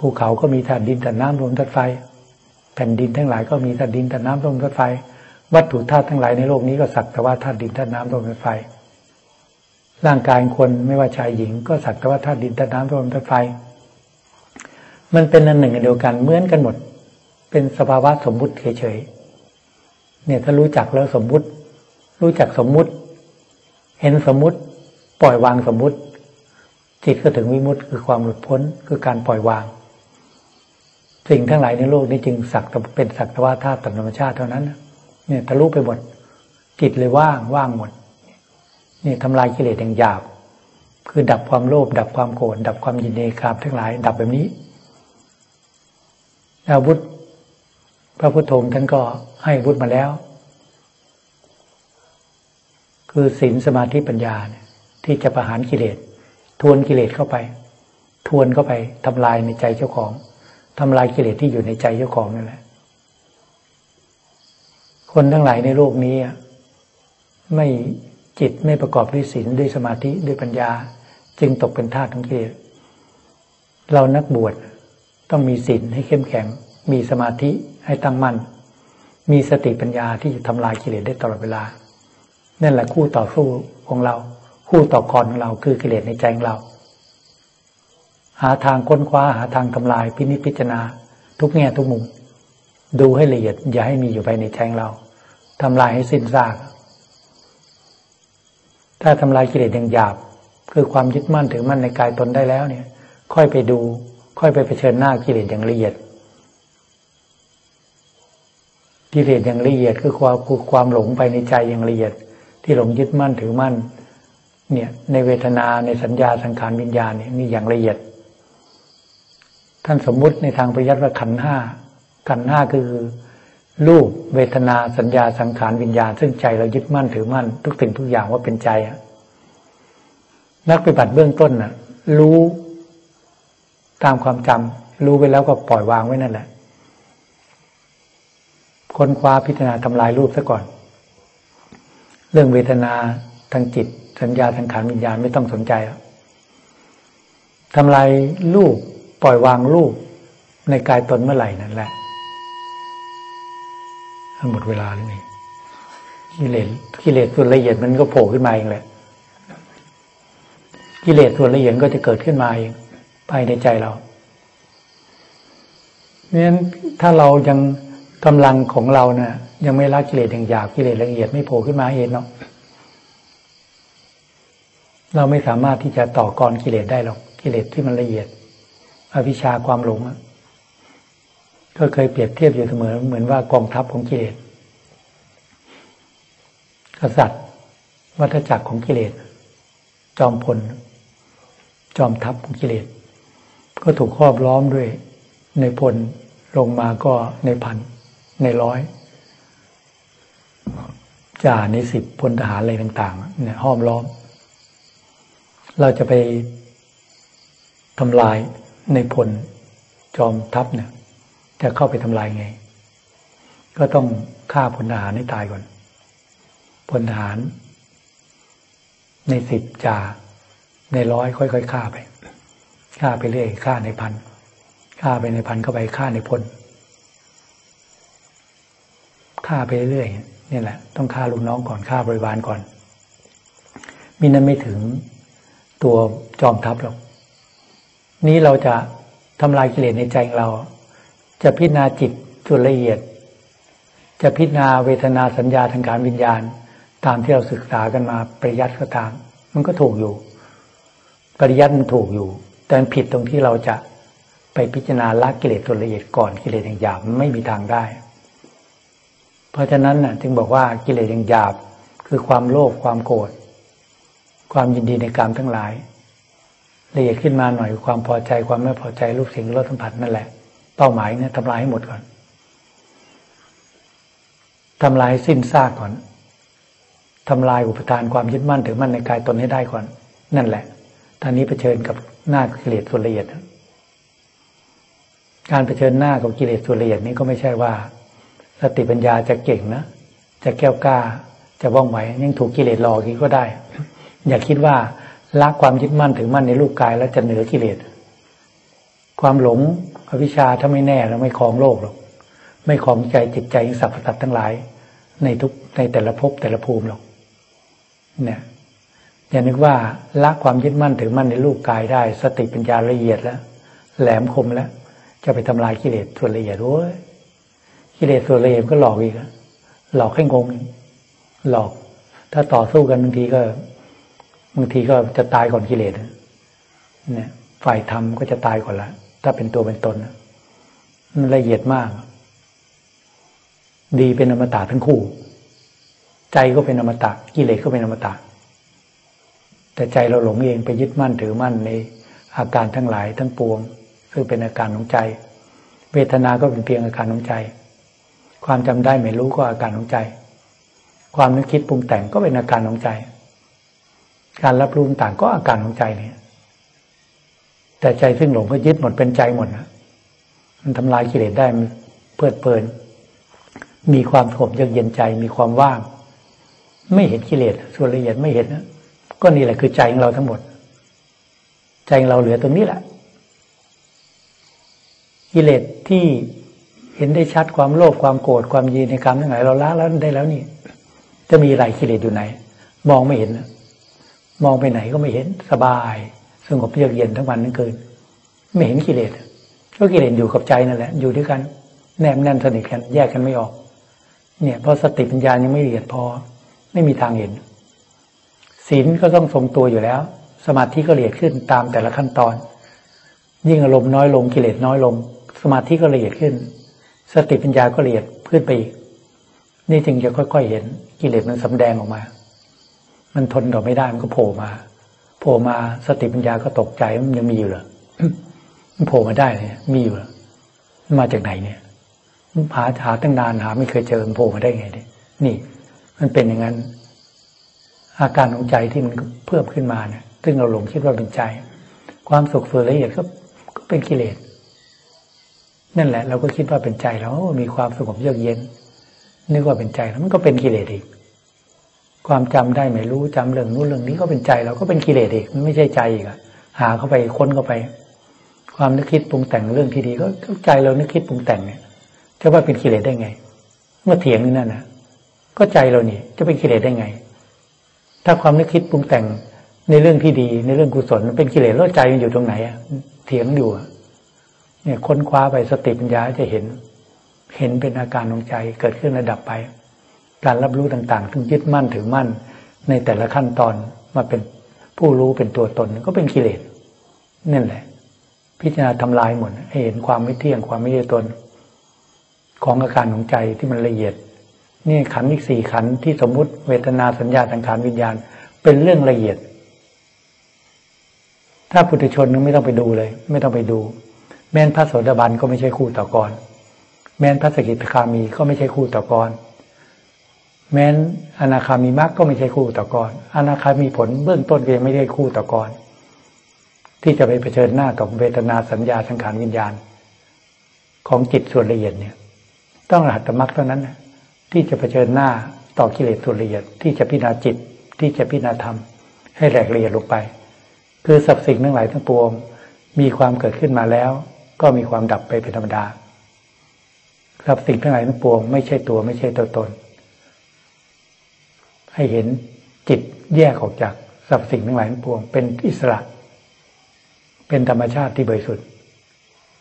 ภูเขาก็มีธาตุดินธาตุน้ำลมธาตุไฟ แผ่นดินทั้งหลายก็มีธาตุดินธาตุน้ำลมธาตุไฟ วัตถุธาตุทั้งหลายในโลกนี้ก็สักแต่ว่าธาตุดินธาตุน้ำลมธาตุไฟ ร่างกายคนไม่ว่าชายหญิง ก็สักแต่ว่าธาตุดินธาตุน้ำลมธาตุไฟ มันเป็นอันหนึ่งอันเดียวกันเหมือนกันหมด เป็นสภาวะสมมุติเฉยๆเนี่ยถ้ารู้จักแล้วสมมุติ รู้จักสมมุติ เห็นสมมุติ ปล่อยวางสมมุติ จิตก็ถึงวิมุตติคือความหลุดพ้นคือการปล่อยวาง สิ่งทั้งหลายในโลกนี้จึงสักเป็นสักตว่าธาตุธรรมชาติเท่านั้นเนี่ยทะลุไปหมดจิตเลยว่างว่างหมดเนี่ยทำลายกิเลสอย่างหยาบ คือดับความโลภดับความโกรธดับความยินดีครับทั้งหลาย ดับแบบนี้อาวุธพระพุทโธท่านก็ให้วุธมาแล้ว คือศีลสมาธิปัญญาเนี่ยที่จะประหารกิเลส ทวนกิเลสเข้าไป ทวนเข้าไปทำลายในใจเจ้าของ ทำลายกิเลสที่อยู่ในใจเจ้าของนั่นแหละ คนทั้งหลายในโลกนี้ไม่จิตไม่ประกอบด้วยศีลด้วยสมาธิด้วยปัญญา จึงตกเป็นทาสของกิเลสเรานักบวชต้องมีศีลให้เข้มแข็ง มีสมาธิให้ตั้งมั่น มีสติปัญญาที่จะทำลายกิเลสได้ตลอดเวลา นั่นแหละคู่ต่อสู้ของเรา คู่ต่อกรของเราคือกิเลสในใจของเรา หาทางค้นคว้าหาทางทำลายพินิจพิจารณา ทุกแง่ทุกมุม ดูให้ละเอียด อย่าให้มีอยู่ภายในใจเราทำลายให้สิ้นซากถ้าทำลายกิเลสอย่างหยาบ คือความยึดมั่นถือมั่นในกายตนได้แล้วเนี่ย ค่อยไปดู ค่อยไปเผชิญหน้ากิเลสอย่างละเอียดกิเลสอย่างละเอียดคือความคือความหลงไปในใจอย่างละเอียด ที่หลงยึดมั่นถือมั่น เนี่ย ในเวทนาในสัญญาสังขารวิญญาณเนี่ยนี่อย่างละเอียด ท่านสมมุติในทางปริยัติว่าขันห้าขันห้าคือ รูปเวทนาสัญญาสังขารวิญญาณ ซึ่งใจเรายึดมั่นถือมั่น ทุกสิ่งทุกอย่างว่าเป็นใจนักปฏิบัติเบื้องต้นน่ะ รู้ตามความจำรู้ไปแล้วก็ปล่อยวางไว้นั่นแหละค้นคว้าพิจารณาทำลายรูปซะก่อน เรื่องเวทนาทางจิต สัญญาสังขารวิญญาณไม่ต้องสนใจแล้วทำลายรูป ปล่อยวางรูปในกายตนเมื่อไหร่นั่นแหละหมดเวลาแล้วนี่กิเลสกิเลสส่วนละเอียดมันก็โผล่ขึ้นมาเองแหละกิเลสส่วนละเอียดก็จะเกิดขึ้นมาเองภายในใจเราเพราะฉะนั้นถ้าเรายังกำลังของเราเนะ่ยยังไม่ละกิเลสอย่างหยาบกิเลสละเอียดไม่โผล่ขึ้นมาเองเนาะเราไม่สามารถที่จะต่อกรกิเลสได้หรอกกิเลสที่มันละเอียด อวิชชาความหลงก็เคยเปรียบเทียบอยู่เสมอ เหมือนว่ากองทัพของกิเลสกษัตริย์ วัฏจักรของกิเลส จอมพล จอมทัพของกิเลส ก็ถูกครอบล้อมด้วย ในพลลงมาก็ในพัน ในร้อยจ่าในสิบพลทหารอะไรต่าง ๆ เนี่ยห้อมล้อม เราจะไปทำลาย ในพลจอมทัพเนี่ยจะเข้าไปทำลายไง ก็ต้องฆ่าพลทหารให้ตายก่อนพลทหาร ในสิบจ่าในร้อยค่อยๆฆ่าไปฆ่าไปเรื่อยฆ่าในพันฆ่าไปในพันเข้าไปฆ่าในพลฆ่าไปเรื่อยนี่แหละ ต้องฆ่าลูกน้องก่อนฆ่าบริวารก่อนมินั้นไม่ถึงตัวจอมทัพหรอก นี้เราจะทำลายกิเลสในใจเรา จะพิจารณาจิตส่วนละเอียด จะพิจารณาเวทนาสัญญาทางการวิญญาณ ตามที่เราศึกษากันมาปริยัติก็ตาม มันก็ถูกอยู่ ปริยัติมันถูกอยู่ แต่ผิดตรงที่เราจะไปพิจารณาละกิเลสส่วนละเอียดก่อนกิเลสอย่างหยาบไม่มีทางได้ เพราะฉะนั้นน่ะจึงบอกว่ากิเลสอย่างหยาบคือความโลภความโกรธความยินดีในกรรมทั้งหลาย ละเอียดขึ้นมาหน่อยความพอใจความไม่พอใจรูปเสียงรสสัมผัสนั่นแหละ เป้าหมายเนี่ยทำลายให้หมดก่อนทำลายสิ้นซากก่อนทำลายอุปทานความยึดมั่นถือมั่นในกายตนให้ได้ก่อน นั่นแหละท่านนี้เผชิญกับหน้ากิเลสส่วนละเอียด การเผชิญหน้ากับกิเลสส่วนละเอียดนี้ก็ไม่ใช่ว่า สติปัญญาจะเก่งนะ จะแก้วกล้า จะว่องไวยังถูกกิเลสหลอกอีกก็ได้ อย่าคิดว่า ละความยึดมั่นถึงมั่นในรูปกายแล้วจะเหนือกิเลสความหลงอวิชชาถ้าไม่แน่แล้วไม่คลองโลกหรอกไม่คลองใจจิตใจสัพพสัตทั้งหลาย ในทุกในแต่ละภพแต่ละภูมิหรอกเนี่ยอย่านึกว่าละความยึดมั่นถือมั่นในรูปกายได้ สติปัญญาละเอียดแล้วแหลมคมแล้วจะไปทำลายกิเลสส่วนละเอียดโอ้ยกิเลสส่วนละเอียดก็หลอกอีกหลอกให้งงหลอก ถ้าต่อสู้กันบางทีก็ บางทีก็จะตายก่อนกิเลสเนี่ย ฝ่ายธรรมก็จะตายก่อนละถ้าเป็นตัวเป็นตนมันละเอียดมาก ดีเป็นอมตะทั้งคู่ ใจก็เป็นอมตะกิเลสก็เป็นอมตะ แต่ใจเราหลงเองไปยึดมั่นถือมั่นในอาการทั้งหลายทั้งปวง ซึ่งเป็นอาการของใจ เวทนาก็เป็นเพียงอาการของใจ ความจำได้ไม่รู้ก็อาการของใจ ความนึกคิดปรุงแต่งก็เป็นอาการของใจ การรับรู้ต่างก็อาการของใจเนี่ย แต่ใจซึ่งหลงก็ยึดหมดเป็นใจหมดนะมันทำลายกิเลสได้มันเพลิดเพลิน มีความสงบเยือกเย็นใจมีความว่าง ไม่เห็นกิเลสส่วนละเอียดไม่เห็นนะก็นี่แหละคือใจของเราทั้งหมด ใจของเราเหลือตรงนี้แหละกิเลสที่เห็นได้ชัดความโลภความโกรธความยีในกรรมทั้งหลายเราละแล้วได้แล้วนี่ จะมีอะไรกิเลสอยู่ไหน มองไม่เห็นนะ มองไปไหนก็ไม่เห็นสบาย สงบเยือกเย็นทั้งวันทั้งคืนไม่เห็นกิเลสก็กิเลสอยู่กับใจนั่นแหละ อยู่ด้วยกันแนบแน่นสนิทกัน แยกกันไม่ออก เนี่ยเพราะสติปัญญายังไม่ละเอียดพอ ไม่มีทางเห็นศีลก็ต้องทรงตัวอยู่แล้ว สมาธิก็ละเอียดขึ้นตามแต่ละขั้นตอน ยิ่งอารมณ์น้อยลงกิเลสน้อยลง สมาธิก็ละเอียดขึ้น สติปัญญาก็ละเอียดขึ้นไปอีกนี่จึงจะค่อยๆเห็นกิเลสมันสำแดงออกมา มันทนต่อไม่ได้มันก็โผล่มาโผล่มาสติปัญญาก็ตกใจมันยังมีอยู่เหรอมันโผล่มาได้เนี่ยมีอยู่เหรอมาจากไหนเนี่ยหาหาตั้งนานหา ไม่เคยเจอมันโผล่มาได้ไงเนี่ยนี่ มันเป็นอย่างนั้น อาการของใจที่มันเพิ่มขึ้นมาเนี่ยซึ่งเราหลงคิดว่าเป็นใจ ความสุขส่วนละเอียดก็ก็เป็นกิเลสนั่นแหละ เราก็คิดว่าเป็นใจแล้วมีความสงบเยือกเย็นนึกว่าเป็นใจแล้วมันก็เป็นกิเลสอีก ความจำได้ไม่รู้จำเรื่องนู้นเรื่องนี้ก็เป็นใจเราก็เป็นกิเลสเอีกมันไม่ใช่ใจอีกอะหาเข้าไปค้นเข้าไป ความนึกคิดปรุงแต่งเรื่องที่ดีก็ใจเรานึกคิดปรุงแต่งเนี่ยจะว่าเป็นกิเลสได้ไง เมื่อเถียงนี่นั่นนะก็ใจเรานี่จะเป็นกิเลสได้ไง ถ้าความนึกคิดปรุงแต่งในเรื่องที่ดี ในเรื่องกุศลเป็นกิเลสแล้วใจมันอยู่ตรงไหนอะเถียงอยู่เนี่ยค้นคว้าไปสติปัญญาจะเห็น เห็นเป็นอาการของใจเกิดขึ้นระดับไป การรับรู้ต่างๆที่ยึดมั่นถือมั่น ในแต่ละขั้นตอนมาเป็นผู้รู้เป็นตัวตนก็เป็นกิเลสนั่นแหละ พิจารณาทำลายหมดหเห็นความไม่เที่ยงความไม่ใช่ตน ของอาการของใจที่มันละเอียดนี่ขันอีกสี่ขันที่สมมุติเวทนาสัญญาสังขารวิญญาณ เป็นเรื่องละเอียด ถ้าพุทธชนไม่ต้องไปดูเลย ไม่ต้องไปดู แม้นพระโสดาบันก็ไม่ใช่คู่ต่อกร แม้นพระสกิทาคามีก็ไม่ใช่คู่ต่อกร แม้นอนาคามีมรรคก็ไม่ใช่คู่ต่อกรอนาคามีผลเบื้องต้นก็ยังไม่ได้คู่ต่อกรที่จะไปเผชิญหน้ากับเวทนาสัญญาสังขารวิญญาณ ของจิตส่วนละเอียดเนี่ย ต้องรหัตมรรคเท่านั้นที่จะเผชิญหน้าต่อกิเลสส่วนละเอียด ที่จะพิจารณาจิตที่จะพิจารณาธรรม ให้แหลกละเอียดลงไป คือสับสิ่งทั้งหลายทั้งปวง มีความเกิดขึ้นมาแล้ว ก็มีความดับไปเป็นธรรมดาครับสิ่งทั้งหลายทั้งปวง ไม่ใช่ตัวไม่ใช่ตัวตน ให้เห็นจิตแยกออกจากสรรพสิ่งทั้งหลายทั้งปวง เป็นอิสระ เป็นธรรมชาติที่บริสุทธิ์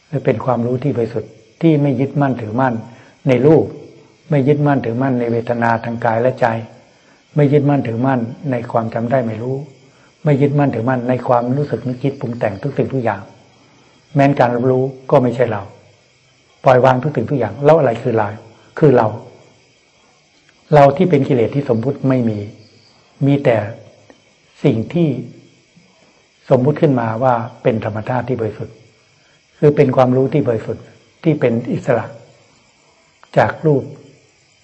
และเป็นความรู้ที่บริสุทธิ์ที่ไม่ยึดมั่นถือมั่นในรูป ไม่ยึดมั่นถือมั่นในเวทนาทางกายและใจ ไม่ยึดมั่นถือมั่นในความจำได้ไม่รู้ ไม่ยึดมั่นถือมั่นในความรู้สึกนึกคิดปรุงแต่งทุกสิ่งทุกอย่าง แม้นการรับรู้ก็ไม่ใช่เรา ปล่อยวางทุกสิ่งทุกอย่างแล้วอะไรคือเราคือเรา เราที่เป็นกิเลสที่สมมุติไม่มี มีแต่สิ่งที่สมมุติขึ้นมาว่าเป็นธรรมชาติที่บริสุทธิ์ คือเป็นความรู้ที่บริสุทธิ์ที่เป็นอิสระ จากรูป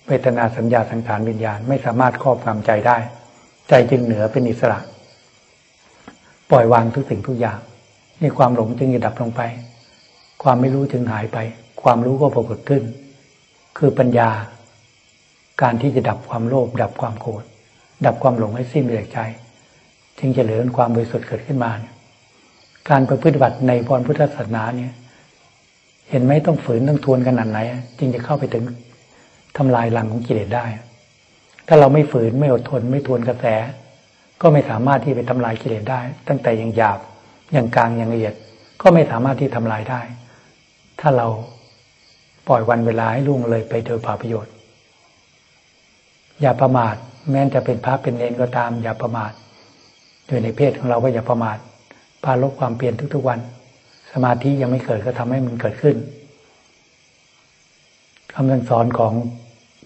เวทนาสัญญาสังขารวิญญาณไม่สามารถครอบงำใจได้ ใจจึงเหนือเป็นอิสระ ปล่อยวางทุกสิ่งทุกอย่างนี่ความหลงจึงจะดับลงไป ความไม่รู้จึงหายไป ความรู้ก็ปรากฏขึ้น คือปัญญา การที่จะดับความโลภดับความโกรธดับความหลงให้สิ้นไปจากใจจึงจะเหลือความบริสุทธิ์เกิดขึ้นมา การประพฤติบัติในพรพุทธศาสนาเนี่ย เห็นไหมต้องฝืนต้องทวนขนาดไหน จึงจะเข้าไปถึงทำลายหลังของกิเลสได้ ถ้าเราไม่ฝืนไม่อดทนไม่ทวนกระแส ก็ไม่สามารถที่ไปทำลายกิเลสได้ ตั้งแต่อยังหยาบอยังกลางอยังละเอียด ก็ไม่สามารถที่ทำลายได้ ถ้าเราปล่อยวันเวลาให้ล่วงเลยไปโดยเปล่าประโยชน์ อย่าประมาท แม้จะเป็นพระเป็นเลนก็ตาม อย่าประมาทโดยในเพศของเราก็อย่าประมาทพาลบความเปลี่ยนทุกๆวัน สมาธิยังไม่เกิดก็ทำให้มันเกิดขึ้นคำสอนของ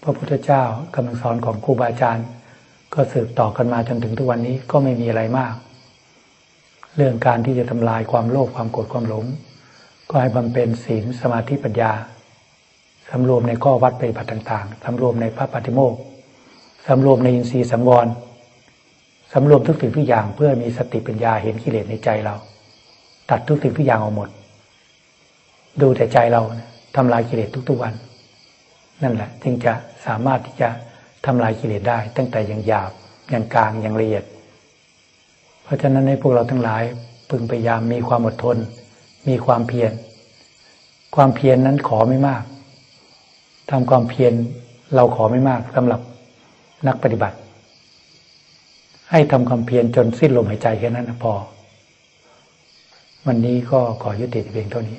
พระพุทธเจ้าคำสอนของครูบาอาจารย์ ก็สืบต่อกันมาจนถึงทุกวันนี้ก็ไม่มีอะไรมาก เรื่องการที่จะทำลายความโลภความโกรธความหลง ก็ให้บำเพ็ญศีลสมาธิปัญญาสำรวมในข้อวัดปฏิบัติต่าง ๆสำรวมในพระปฏิโมกข์ สำรวมในอินทรีย์สังวรสำรวมทุกสิ่งทุกอย่างเพื่อมีสติปัญญาเห็นกิเลสในใจเรา ตัดทุกสิ่งทุกอย่างออกหมด ดูแต่ใจเราทำลายกิเลสทุกๆวัน นั่นแหละ จึงจะสามารถที่จะทำลายกิเลสได้ ตั้งแต่อย่างหยาบอย่างกลางอย่างละเอียด เพราะฉะนั้นในพวกเราทั้งหลายพึงพยายามมีความอดทน มีความเพียรความเพียรนนั้นขอไม่มากทำความเพียรเราขอไม่มากสำหรับ นักปฏิบัติ ให้ทำความเพียรจนสิ้นลมหายใจแค่นั้นพอ วันนี้ก็ขอยุติเพียงเท่านี้